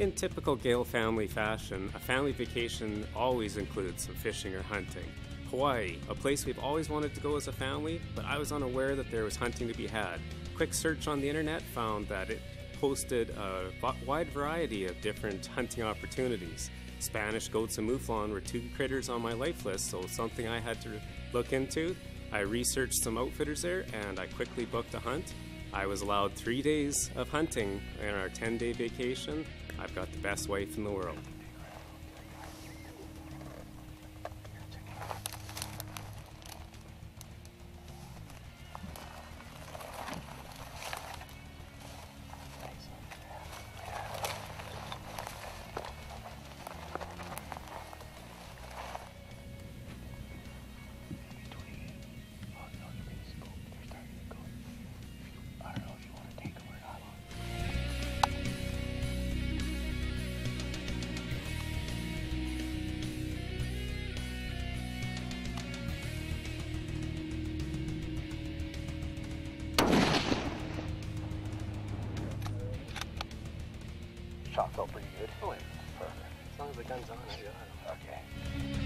In typical Gehl family fashion, a family vacation always includes some fishing or hunting. Hawaii, a place we've always wanted to go as a family, but I was unaware that there was hunting to be had. Quick search on the internet found that it hosted a wide variety of different hunting opportunities. Spanish goats and mouflon were two critters on my life list, so something I had to look into. I researched some outfitters there and I quickly booked a hunt. I was allowed three days of hunting in our 10 day vacation. I've got the best wife in the world. Shot felt pretty good. Oh, yeah. Perfect. As long as the gun's on, I it. Okay.